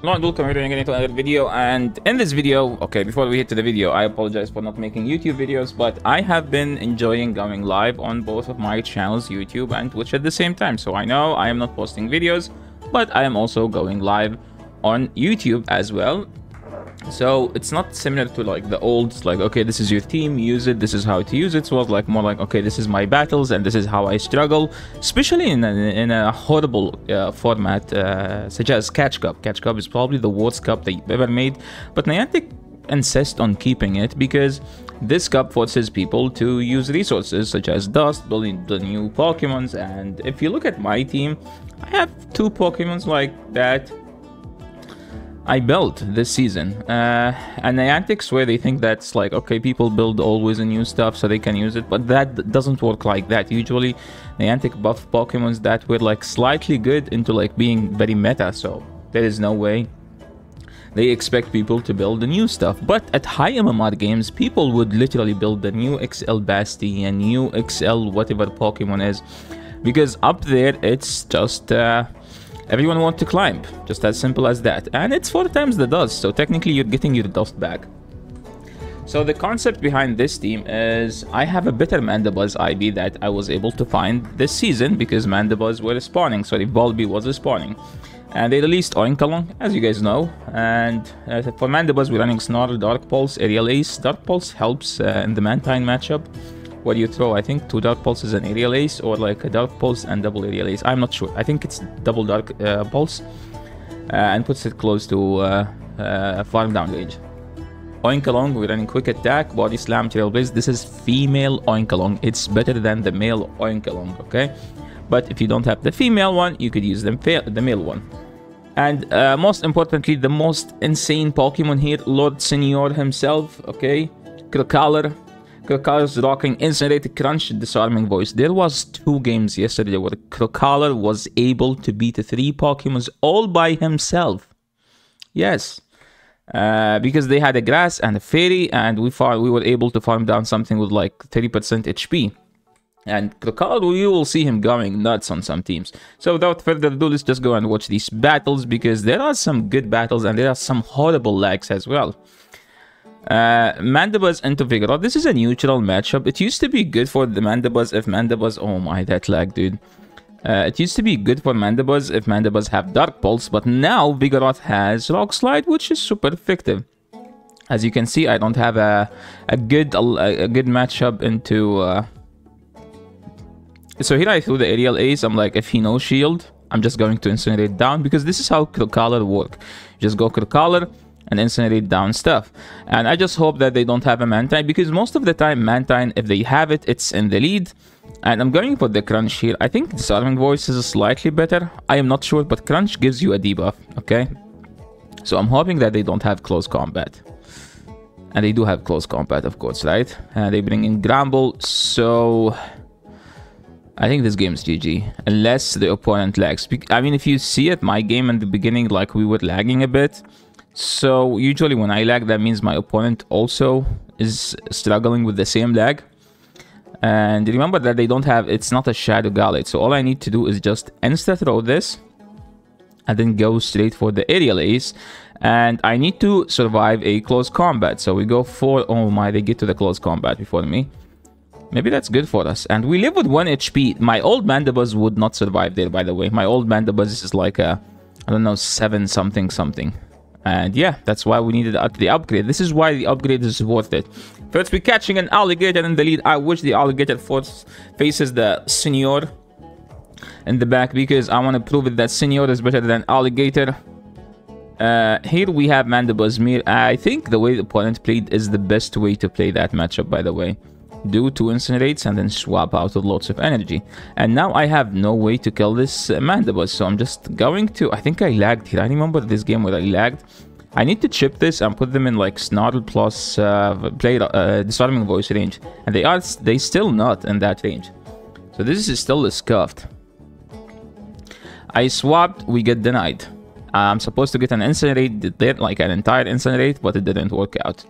And welcome here again to another video and in this video, okay before we hit to the video, I apologize for not making YouTube videos but I have been enjoying going live on both of my channels, YouTube and Twitch at the same time. So I know I am not posting videos but I am also going live on YouTube as well so it's not similar to like the old like okay this is your team use it this is how to use it. So it was like more like okay this is my battles and this is how i struggle. Especially in a, in a horrible uh, format uh, such as catch cup. Catch cup is probably the worst cup that they've ever made. But niantic insist on keeping it because this cup forces people to use resources such as dust building the new pokemons. And if you look at my team i have two pokemons like that I built this season. Uh, and Niantic swear they think that's like, okay, people build always a new stuff so they can use it, but that doesn't work like that. Usually, Niantic buff Pokemons that were like slightly good into like being very meta, so there is no way they expect people to build the new stuff. But at high MMR games, people would literally build the new XL Basti and new XL whatever Pokemon is, because up there it's just. Uh, Everyone wants to climb, just as simple as that. And it's four times the dust, so technically you're getting your dust back. So the concept behind this team is I have a better Mandibuzz IV that I was able to find this season because Mandibuzz were spawning, sorry, Vullaby was spawning. And they released Oinkologne, as you guys know. And uh, for Mandibuzz, we're running Snarl, Dark Pulse, Aerial Ace. Dark Pulse helps uh, in the Mantine matchup what you throw? I think two Dark Pulses and Aerial Ace, or like a Dark Pulse and double Aerial Ace. I'm not sure. I think it's double Dark uh, Pulse, uh, and puts it close to uh, uh farm down range. Oinkologne, we're running Quick Attack, Body Slam, Trailblaze. This is female Oinkologne. It's better than the male Oinkologne, okay? But if you don't have the female one, you could use the, the male one. And uh, most importantly, the most insane Pokemon here, Lord Senior himself, okay? Crocalor, Crocalor's rocking Incinerate Crunch Disarming Voice. There was two games yesterday where Crocalor was able to beat the three Pokemons all by himself. Yes. Uh, because they had a grass and a fairy and we far we were able to farm down something with like 30% HP. And Crocalor, you will see him going nuts on some teams. So without further ado, let's just go and watch these battles because there are some good battles and there are some horrible lags as well. Uh, Mandibuzz into Vigoroth. This is a neutral matchup. It used to be good for the Mandibuzz if Mandibuzz... Oh my, that lag, dude. Uh, it used to be good for Mandibuzz if Mandibuzz have Dark Pulse, but now Vigoroth has Rock Slide, which is super effective. As you can see, I don't have a, a good a, a good matchup into... Uh... So here I threw the Aerial Ace. I'm like, if he no shield, I'm just going to incinerate down because this is how Crocalor work. just go Crocalor, and incinerate down stuff. And I just hope that they don't have a Mantine because most of the time Mantine, if they have it, it's in the lead. And I'm going for the Crunch here. I think Disarming Voice is slightly better. I am not sure, but Crunch gives you a debuff, okay? So I'm hoping that they don't have close combat. And they do have close combat, of course, right? And they bring in Granbull, so... I think this game is GG, unless the opponent lags. I mean, if you see it, my game in the beginning, like we were lagging a bit, so usually when I lag, that means my opponent also is struggling with the same lag. And remember that they don't have, it's not a Shadow Gallade. So all I need to do is just insta-throw this and then go straight for the Aerial Ace. And I need to survive a close combat. So we go for, oh my, they get to the close combat before me. Maybe that's good for us. And we live with 1 HP. My old Mandibuzz would not survive there, by the way. My old Mandibuzz is like a, I don't know, 7 something something. And yeah, that's why we needed the upgrade. This is why the upgrade is worth it. First, we're catching an alligator in the lead. I wish the alligator force faces the senior in the back because I want to prove it that senior is better than alligator. Uh, here we have Mandibuzz Mir. I think the way the opponent played is the best way to play that matchup, by the way do two incinerates and then swap out with lots of energy. And now I have no way to kill this uh, Mandibuzz, so I'm just going to... I think I lagged here. I remember this game where I lagged. I need to chip this and put them in like Snarl plus uh, play, uh, disarming voice range. And they are they still not in that range. So this is still scuffed. I swapped, we get denied. I'm supposed to get an incinerate, did like an entire incinerate, but it didn't work out.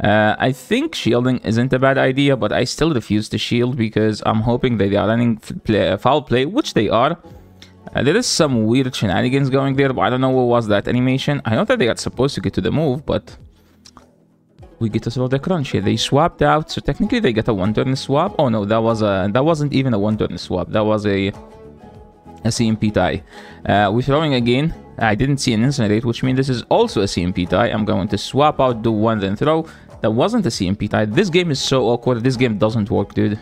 Uh, I think shielding isn't a bad idea, but I still refuse to shield because I'm hoping that they are running play, foul play, which they are. Uh, there is some weird shenanigans going there, but I don't know what was that animation. I know that they got supposed to get to the move, but we get to throw the crunch here. They swapped out, so technically they get a one-turn swap. Oh no, that was a that wasn't even a one-turn swap. That was a a CMP tie. Uh, we're throwing again. I didn't see an incinerate, which means this is also a CMP tie. I'm going to swap out, do one, then throw. That wasn't a CMP tie. This game is so awkward. This game doesn't work, dude.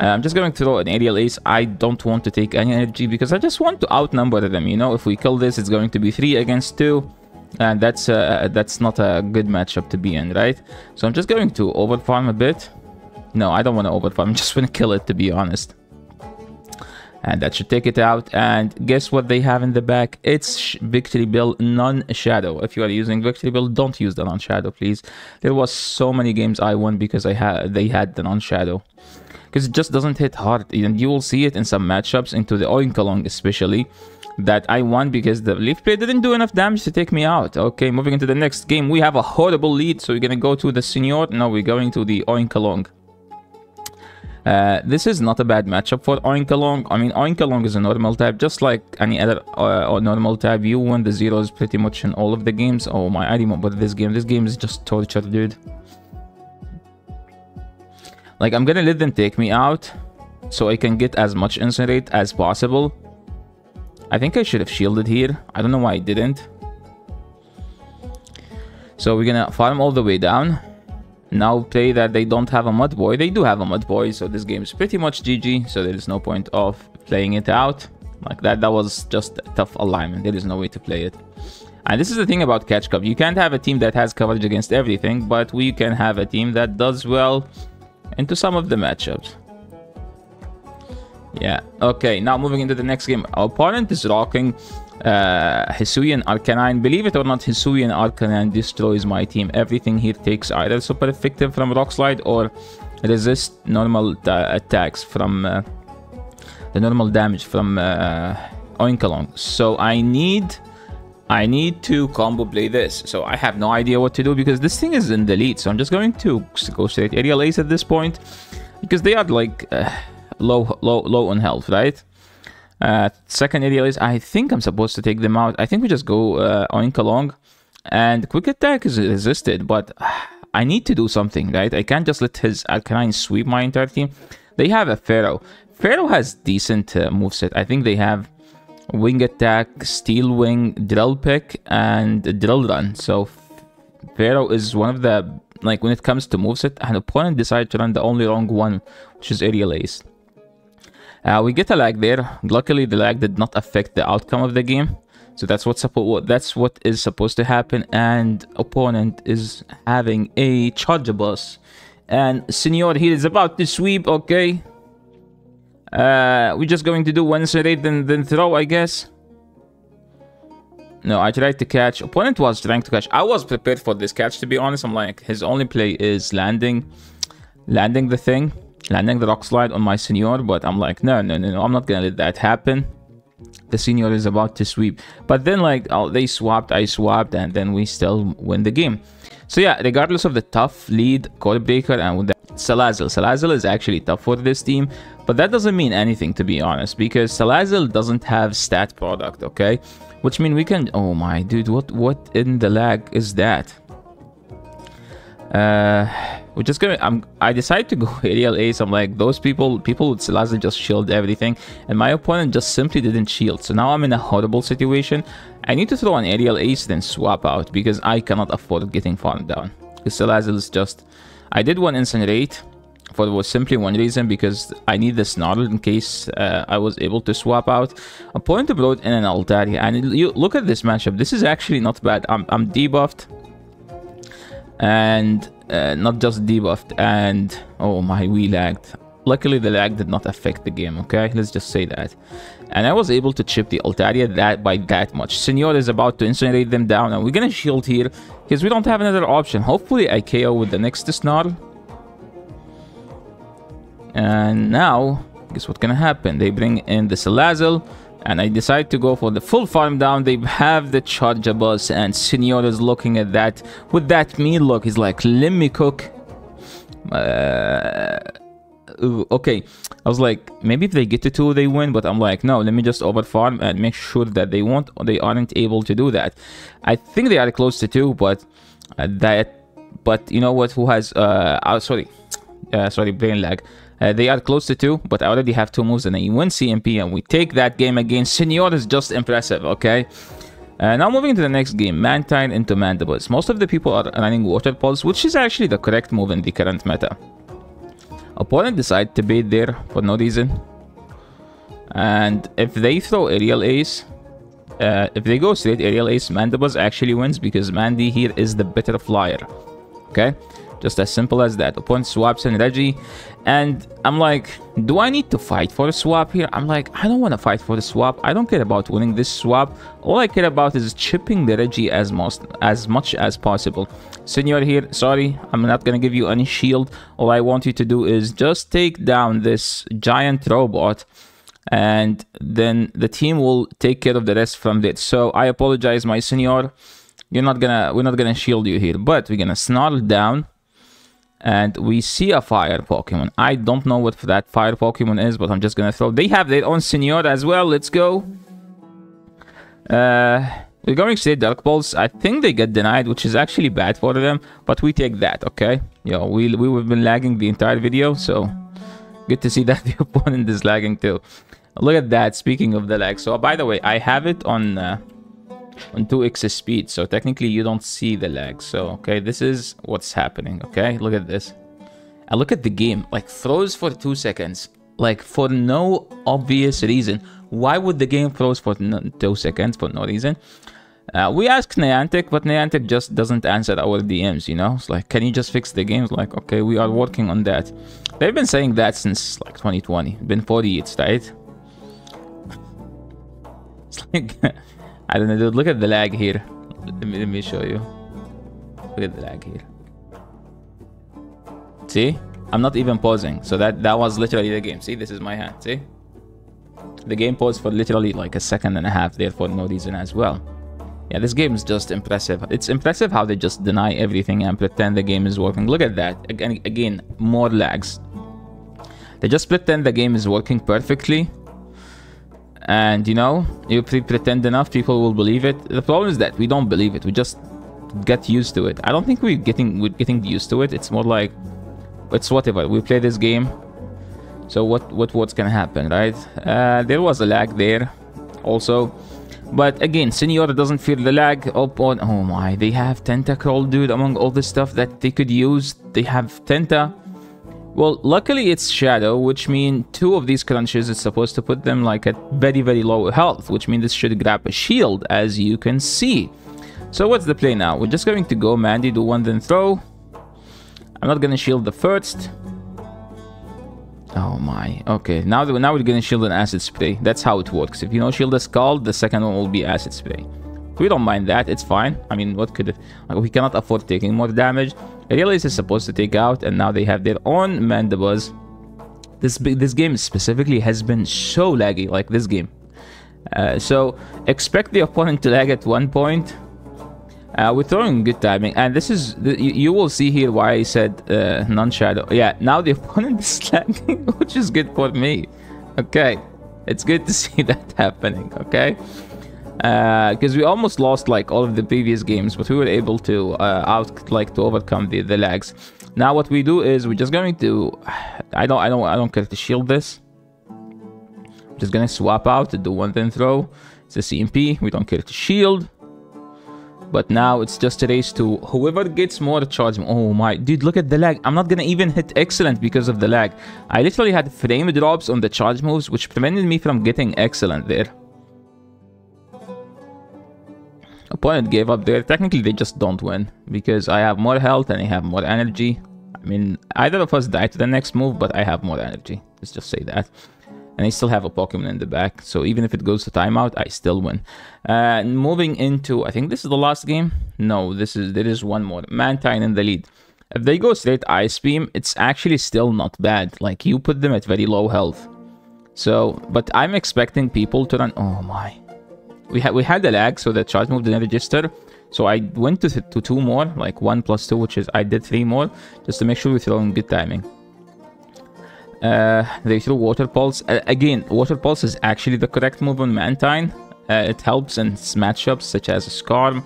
Uh, I'm just going to throw an aerial ace. I don't want to take any energy because I just want to outnumber them. You know, if we kill this, it's going to be 3 against 2. And that's uh, that's not a good matchup to be in, right? So I'm just going to overfarm a bit. No, I don't want to overfarm. I'm just going to kill it, to be honest and that should take it out and guess what they have in the back it's Victreebel non-shadow if you are using Victreebel don't use the non-shadow please there was so many games i won because i had they had the non-shadow because it just doesn't hit hard and you will see it in some matchups into the Oinkologne especially that I won because the Leaf Blade didn't do enough damage to take me out. Okay, moving into the next game, we have a horrible lead, so we're gonna go to the Senior. No, we're going to the Oinkologne. Uh, this is not a bad matchup for Oinkologne. I mean, Oinkologne is a normal type, just like any other uh, normal type. You win the zeros pretty much in all of the games. Oh my, I remember this game. This game is just torture, dude. Like, I'm gonna let them take me out so I can get as much incinerate as possible. I think I should have shielded here. I don't know why I didn't. So we're gonna farm all the way down. Now play that they don't have a mud boy. They do have a mud boy, so this game is pretty much GG. So there is no point of playing it out like that. That was just a tough alignment. There is no way to play it. And this is the thing about Catch Cup. You can't have a team that has coverage against everything, but we can have a team that does well into some of the matchups. Yeah. Okay, now moving into the next game. Our opponent is rocking uh, Hisuian Arcanine. Believe it or not, Hisuian Arcanine destroys my team. Everything here takes either super effective from Rock Slide or resist normal uh, attacks from uh, the normal damage from uh, Oinkologne. So I need I need to combo play this. So I have no idea what to do because this thing is in the lead. So I'm just going to go straight aerial ace at this point because they are like uh, low low low on health, right? Uh, second ideal is I think I'm supposed to take them out. I think we just go uh, Oinkologne. And quick attack is resisted, but I need to do something, right? I can't just let his Arcanine sweep my entire team. They have a Fearow. Fearow has decent uh, moveset. I think they have Wing Attack, Steel Wing, Drill Peck, and Drill Run. So Fearow is one of the, like when it comes to moveset, an opponent decided to run the only wrong one, which is Aerial Ace. Uh, we get a lag there. Luckily, the lag did not affect the outcome of the game. So that's what's supposed that's what is supposed to happen. And opponent is having a Charjabug. And Senor here is about to sweep, okay. Uh, we're just going to do one serrate then, then throw, I guess. No, I tried to catch. Opponent was trying to catch. I was prepared for this catch, to be honest. I'm like, his only play is landing, landing the thing landing the rock slide on my senior, but I'm like, no, no, no, no, I'm not gonna let that happen. The senior is about to sweep. But then like oh, they swapped, I swapped, and then we still win the game. So yeah, regardless of the tough lead, code breaker, and with the Salazzle. Salazzle is actually tough for this team, but that doesn't mean anything to be honest, because Salazzle doesn't have stat product, okay? Which mean we can... Oh my, dude, what, what in the lag is that? Uh, we're just gonna. I'm. I decided to go aerial ace. I'm like those people. People with Salazzle just shield everything, and my opponent just simply didn't shield. So now I'm in a horrible situation. I need to throw an aerial ace then swap out because I cannot afford getting farmed down. Because Salazzle is just. I did one incinerate for was simply one reason because I need the Snarl in case uh, I was able to swap out. Opponent brought in an Altaria, and you look at this matchup. This is actually not bad. I'm I'm debuffed and uh, not just debuffed and oh my we lagged. Luckily the lag did not affect the game okay? Let's just say that. And i was able to chip the altaria that by that much. Senor is about to incinerate them down and we're gonna shield here because we don't have another option. Hopefully i ko with the next snarl. And now guess what's gonna happen? They bring in the salazzle and I decide to go for the full farm down. They have the Charjabug and Senor is looking at that with that mean look. He's like, let me cook. Uh, okay. I was like, maybe if they get to two, they win. But I'm like, no, let me just over farm and make sure that they won't, they aren't able to do that. I think they are close to two, but uh, that, but you know what? Who has? Uh, oh, sorry, uh, sorry, brain lag. Uh, they are close to two, but I already have two moves and I win CMP and we take that game again. Senor is just impressive, okay? Uh, now moving to the next game, Mantine into Mandibuzz. Most of the people are running Water Pulse, which is actually the correct move in the current meta. Opponent decide to bait there for no reason. And if they throw Aerial Ace, uh, if they go straight Aerial Ace, Mandibuzz actually wins because Mandy here is the better flyer. Okay? Just as simple as that. Opponent swaps in Reggie. And I'm like, do I need to fight for a swap here? I'm like, I don't want to fight for the swap. I don't care about winning this swap. All I care about is chipping the Reggie as most as much as possible. Senor here, sorry, I'm not gonna give you any shield. All I want you to do is just take down this giant robot and then the team will take care of the rest from it. So I apologize, my senor. You're not gonna we're not gonna shield you here, but we're gonna snarl down and we see a fire Pokemon. I don't know what that fire Pokemon is, but I'm just gonna throw. They have their own Senor as well. Let's go. Uh, we're going to say Dark Balls. I think they get denied, which is actually bad for them, but we take that, okay? Yo, we we have been lagging the entire video, so good to see that the opponent is lagging too. Look at that. Speaking of the lag, so by the way, I have it on. Uh, on 2x speed so technically you don't see the lag so okay this is what's happening okay look at this and look at the game like throws for two seconds like for no obvious reason why would the game froze for no, two seconds for no reason uh, we asked Niantic, but Niantic just doesn't answer our DMs, you know? It's like, can you just fix the games? Like, okay, we are working on that. They've been saying that since like 2020. Been 40 years, right? It's like, I don't know, dude. Look at the lag here. Let me, let me show you. Look at the lag here. See? I'm not even pausing. So that, that was literally the game. See, this is my hand. See? The game paused for literally like a second and a half there for no reason as well. Yeah, this game is just impressive. It's impressive how they just deny everything and pretend the game is working. Look at that. Again, again more lags. They just pretend the game is working perfectly and you know you pretend enough people will believe it. The problem is that we don't believe it. We just get used to it. I don't think we're getting we're getting used to it. It's more like it's whatever. We play this game. So what what what's gonna happen right? Uh, there was a lag there also. But again Senor doesn't feel the lag. Up on oh my they have tentacruel dude among all the stuff that they could use. They have tenta well, luckily it's Shadow, which means two of these crunches is supposed to put them like at very, very low health, which means this should grab a shield, as you can see. So what's the play now? We're just going to go Mandy, do one, then throw. I'm not gonna shield the first. Oh my, okay. Now, now we're gonna shield an acid spray. That's how it works. If you don't shield a scald, the second one will be acid spray. We don't mind that, it's fine. I mean, what could it... We cannot afford taking more damage. Aerial Ace is supposed to take out, and now they have their own Mandibuzz. This, this game specifically has been so laggy, like this game. Uh, so, expect the opponent to lag at one point. Uh, we're throwing good timing, and this is... The, you, you, will see here why I said uh, non-shadow. Yeah, now the opponent is lagging, which is good for me. Okay, it's good to see that happening, okay? Because uh, we almost lost like all of the previous games but we were able to uh, out like to overcome the, the lags. Now what we do is we're just going to i don't i don't i don't care to shield this. I'm just gonna swap out to do one then throw. It's a cmp we don't care to shield. But now it's just a race to whoever gets more charge. Oh my dude look at the lag. I'm not gonna even hit excellent because of the lag. I literally had frame drops on the charge moves which prevented me from getting excellent there opponent gave up there. Technically, they just don't win because I have more health and I have more energy. I mean, either of us die to the next move, but I have more energy. Let's just say that. And I still have a Pokemon in the back, so even if it goes to timeout, I still win. Uh, moving into, I think this is the last game. No, this is there is one more. Mantine in the lead. If they go straight Ice Beam, it's actually still not bad. Like, you put them at very low health. So, but I'm expecting people to run... Oh my we had we had the lag, so the charge move didn't register. So I went to, to two more, like one plus two, which is I did three more, just to make sure we're throwing good timing. Uh, they threw Water Pulse. Uh, again, Water Pulse is actually the correct move on Mantine. Uh, it helps in matchups such as Skarm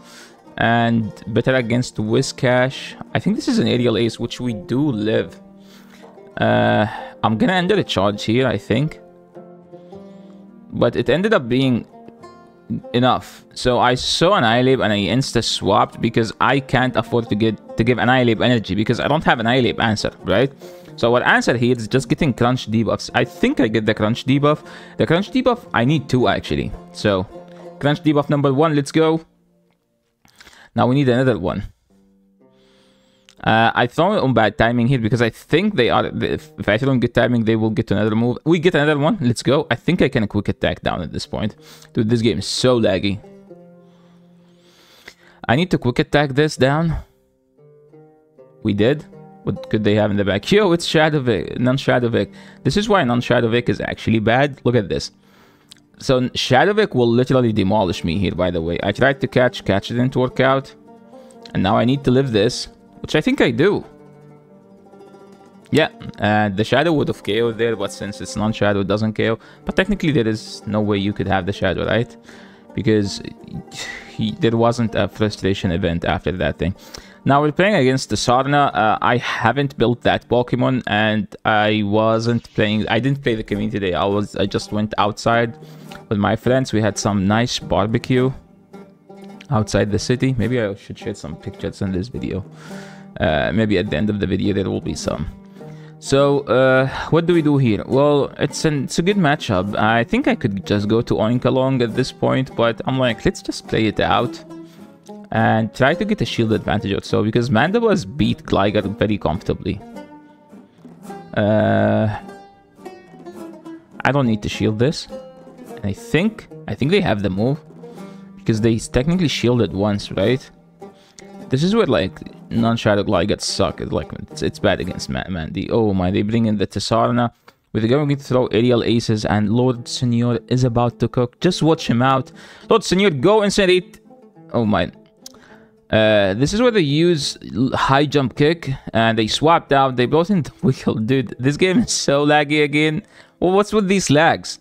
and better against Whiscash. I think this is an aerial ace, which we do live. Uh, I'm gonna end the charge here, I think. But it ended up being enough. So I saw Annihilape and I insta swapped because I can't afford to get to give Annihilape energy because I don't have Annihilape answer, right? So our answer here is just getting crunch debuffs. I think I get the crunch debuff. The crunch debuff, I need two actually. So crunch debuff number one, let's go. Now we need another one. Uh, I it on bad timing here because I think they are. If, I on good timing, they will get another move. We get another one. Let's go. I think I can quick attack down at this point. Dude, this game is so laggy. I need to quick attack this down. We did. What could they have in the back? Yo, it's Shadowvik, non-Shadowvik. This is why non-Shadowvik is actually bad. Look at this. So Shadowvik will literally demolish me here, by the way. I tried to catch, catch it didn't work out. And now I need to live this, which I think I do. Yeah, uh, the Shadow would have KO there, but since it's non-Shadow, it doesn't KO. But technically, there is no way you could have the Shadow, right? Because he, there wasn't a frustration event after that thing. Now we're playing against the Sarna. Uh, I haven't built that Pokemon, and I wasn't playing. I didn't play the community day. I was. I just went outside with my friends. We had some nice barbecue outside the city. Maybe I should share some pictures in this video. Uh, maybe at the end of the video there will be some. So, uh, what do we do here? Well, it's an it's a good matchup. I think I could just go to Oinkologne at this point, but I'm like, let's just play it out and try to get a shield advantage or so because Mandibuzz beat Gligar very comfortably. Uh, I don't need to shield this. I think I think they have the move because they technically shielded once, right? This is where like non-shadow Gligar suck. It's like it's, it's bad against Mandy. Oh my! They bring in the Tessarna. We're going to throw aerial aces and Lord Senor is about to cook. Just watch him out. Lord Senor, go incinerate. Oh my. Uh, this is where they use high jump kick and they swapped out. They both into wiggle. Dude, this game is so laggy again. Well, what's with these lags?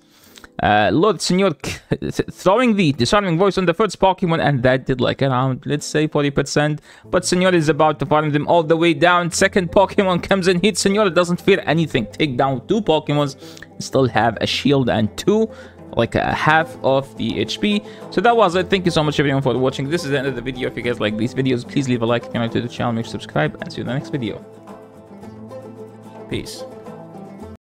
Uh, Lord Senor throwing the disarming voice on the first Pokemon, and that did like around, let's say, 40%. But Senor is about to farm them all the way down. Second Pokemon comes in, hits Senor, doesn't fear anything. Take down two Pokemons, still have a shield and two, like a half of the HP. So that was it. Thank you so much everyone for watching. This is the end of the video. If you guys like these videos, please leave a like, comment to the channel, make sure subscribe, and see you in the next video. Peace.